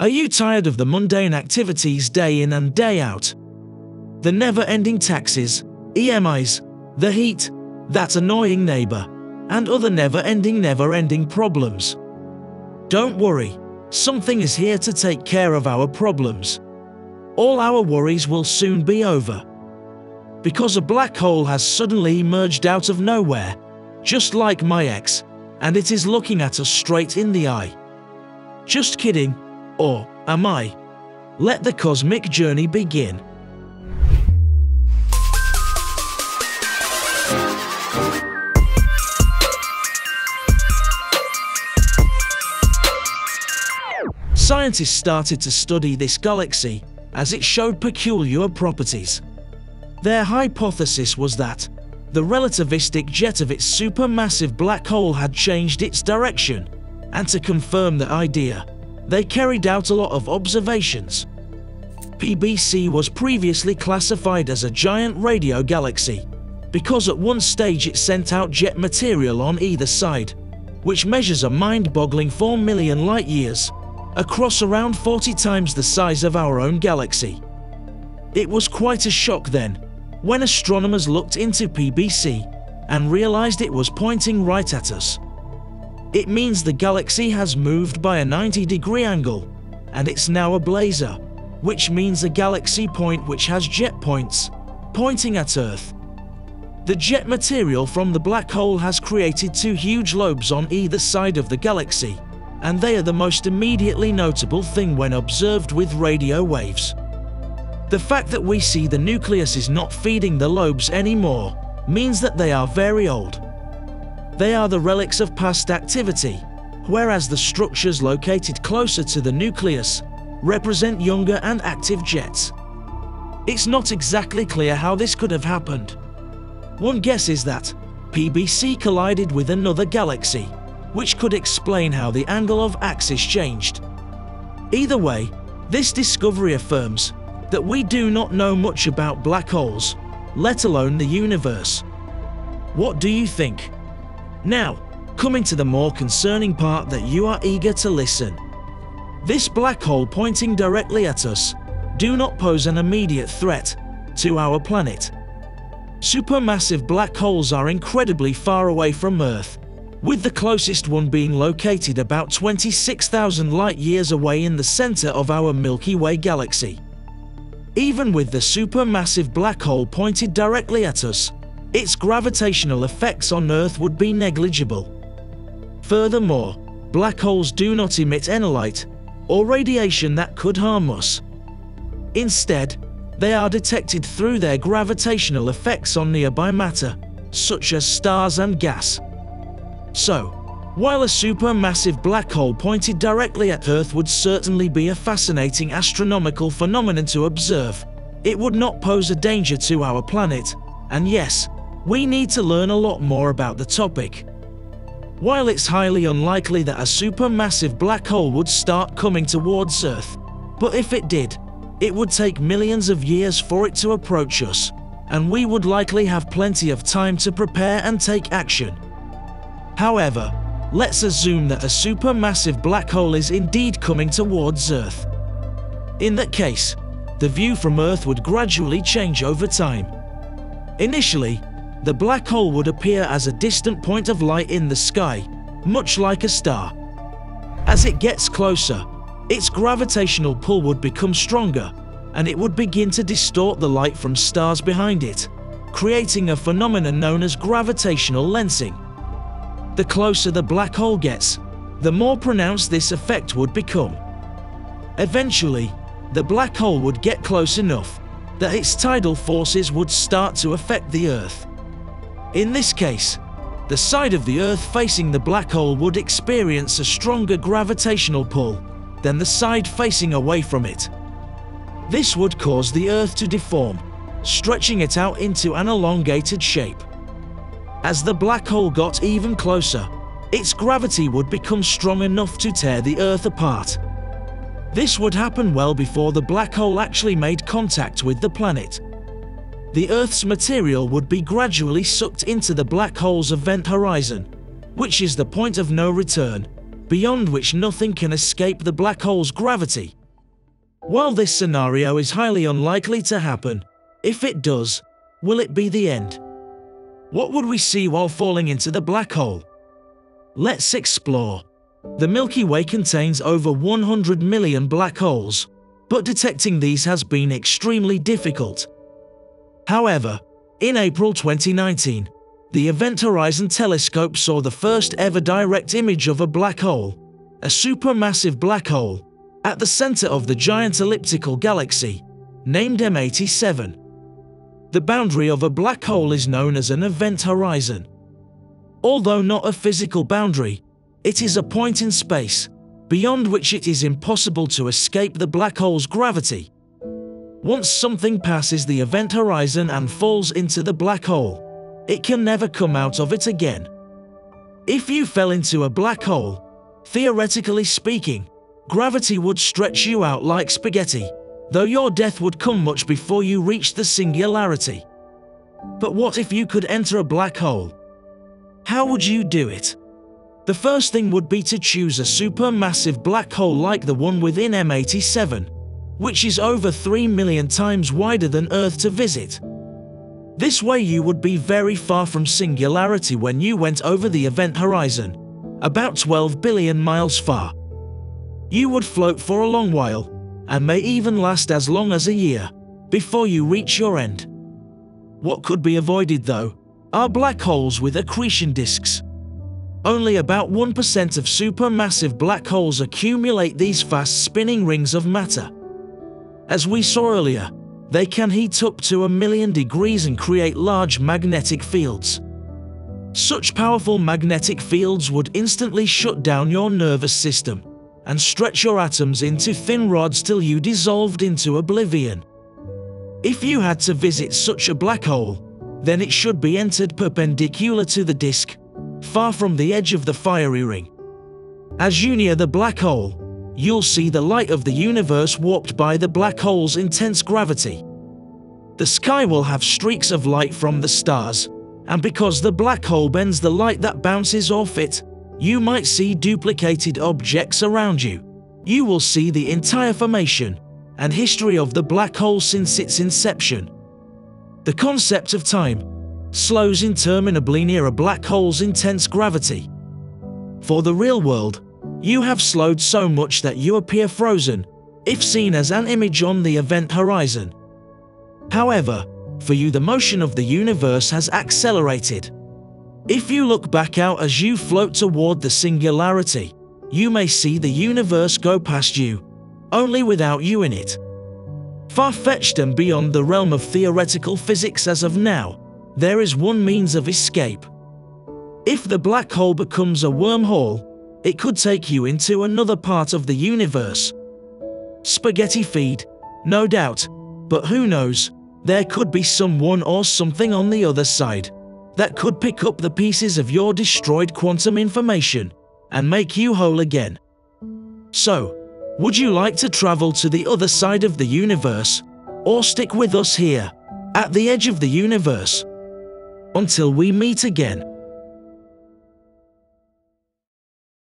Are you tired of the mundane activities day in and day out? The never ending taxes, EMIs, the heat, that annoying neighbor, and other never ending, never ending problems. Don't worry, something is here to take care of our problems. All our worries will soon be over. Because a black hole has suddenly emerged out of nowhere, just like my ex, and it is looking at us straight in the eye. Just kidding, or am I? Let the cosmic journey begin. Scientists started to study this galaxy as it showed peculiar properties. Their hypothesis was that the relativistic jet of its supermassive black hole had changed its direction, and to confirm the idea, they carried out a lot of observations. PBC was previously classified as a giant radio galaxy because at one stage it sent out jet material on either side, which measures a mind-boggling 4 million light-years, across around 40 times the size of our own galaxy. It was quite a shock then, when astronomers looked into PBC and realized it was pointing right at us. It means the galaxy has moved by a 90 degree angle, and it's now a blazar, which means a galaxy point which has jet points, pointing at Earth. The jet material from the black hole has created two huge lobes on either side of the galaxy, and they are the most immediately notable thing when observed with radio waves. The fact that we see the nucleus is not feeding the lobes anymore means that they are very old. They are the relics of past activity, whereas the structures located closer to the nucleus represent younger and active jets. It's not exactly clear how this could have happened. One guess is that PBC collided with another galaxy, which could explain how the angle of axis changed. Either way, this discovery affirms that we do not know much about black holes, let alone the universe. What do you think? Now, coming to the more concerning part that you are eager to listen. This black hole pointing directly at us do not pose an immediate threat to our planet. Supermassive black holes are incredibly far away from Earth, with the closest one being located about 26,000 light-years away in the center of our Milky Way galaxy. Even with the supermassive black hole pointed directly at us, its gravitational effects on Earth would be negligible. Furthermore, black holes do not emit any light or radiation that could harm us. Instead, they are detected through their gravitational effects on nearby matter, such as stars and gas. So, while a supermassive black hole pointed directly at Earth would certainly be a fascinating astronomical phenomenon to observe, it would not pose a danger to our planet, and yes, we need to learn a lot more about the topic. While it's highly unlikely that a supermassive black hole would start coming towards Earth, but if it did, it would take millions of years for it to approach us, and we would likely have plenty of time to prepare and take action. However, let's assume that a supermassive black hole is indeed coming towards Earth. In that case, the view from Earth would gradually change over time. Initially, the black hole would appear as a distant point of light in the sky, much like a star. As it gets closer, its gravitational pull would become stronger, and it would begin to distort the light from stars behind it, creating a phenomenon known as gravitational lensing. The closer the black hole gets, the more pronounced this effect would become. Eventually, the black hole would get close enough that its tidal forces would start to affect the Earth. In this case, the side of the Earth facing the black hole would experience a stronger gravitational pull than the side facing away from it. This would cause the Earth to deform, stretching it out into an elongated shape. As the black hole got even closer, its gravity would become strong enough to tear the Earth apart. This would happen well before the black hole actually made contact with the planet the Earth's material would be gradually sucked into the black hole's event horizon, which is the point of no return, beyond which nothing can escape the black hole's gravity. While this scenario is highly unlikely to happen, if it does, will it be the end? What would we see while falling into the black hole? Let's explore. The Milky Way contains over 100 million black holes, but detecting these has been extremely difficult. However, in April 2019, the Event Horizon Telescope saw the first ever direct image of a black hole, a supermassive black hole, at the center of the giant elliptical galaxy, named M87. The boundary of a black hole is known as an event horizon. Although not a physical boundary, it is a point in space, beyond which it is impossible to escape the black hole's gravity. Once something passes the event horizon and falls into the black hole, it can never come out of it again. If you fell into a black hole, theoretically speaking, gravity would stretch you out like spaghetti, though your death would come much before you reached the singularity. But what if you could enter a black hole? How would you do it? The first thing would be to choose a supermassive black hole like the one within M87, which is over 3 million times wider than Earth to visit. This way you would be very far from singularity when you went over the event horizon, about 12 billion miles far. You would float for a long while, and may even last as long as a year, before you reach your end. What could be avoided though, are black holes with accretion disks. Only about 1% of supermassive black holes accumulate these fast spinning rings of matter. As we saw earlier, they can heat up to a million degrees and create large magnetic fields. Such powerful magnetic fields would instantly shut down your nervous system and stretch your atoms into thin rods till you dissolved into oblivion. If you had to visit such a black hole, then it should be entered perpendicular to the disk far from the edge of the fiery ring. As you near the black hole, you'll see the light of the universe warped by the black hole's intense gravity. The sky will have streaks of light from the stars, and because the black hole bends the light that bounces off it, you might see duplicated objects around you. You will see the entire formation and history of the black hole since its inception. The concept of time slows interminably near a black hole's intense gravity. For the real world, you have slowed so much that you appear frozen, if seen as an image on the event horizon. However, for you the motion of the universe has accelerated. If you look back out as you float toward the singularity, you may see the universe go past you, only without you in it. Far-fetched and beyond the realm of theoretical physics as of now, there is one means of escape. If the black hole becomes a wormhole, it could take you into another part of the universe. Spaghettified, no doubt, but who knows, there could be someone or something on the other side that could pick up the pieces of your destroyed quantum information and make you whole again. So, would you like to travel to the other side of the universe, or stick with us here, at the edge of the universe? Until we meet again.